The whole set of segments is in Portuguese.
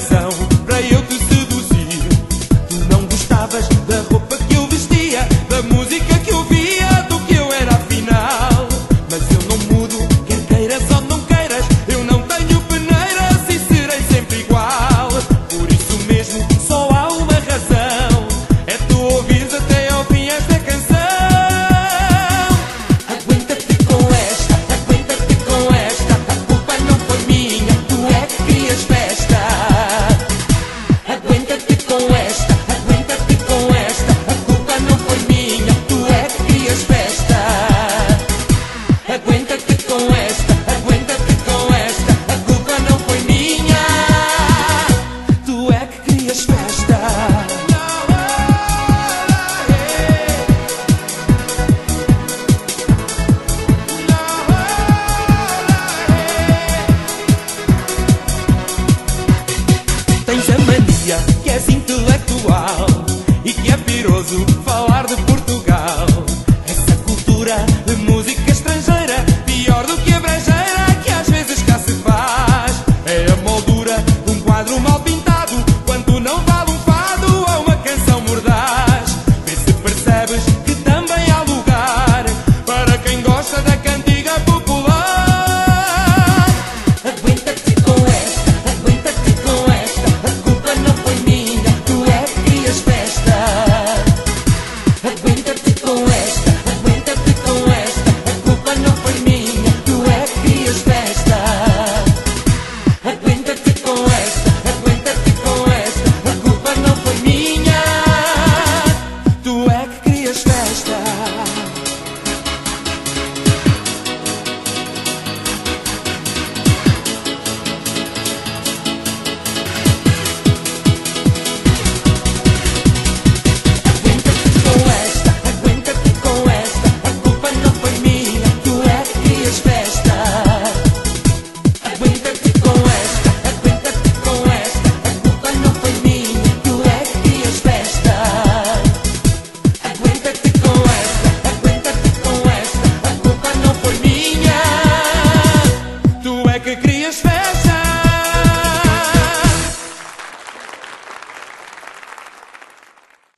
razão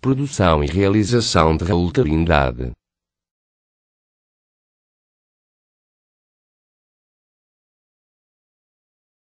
Produção e realização de Raul Trindade.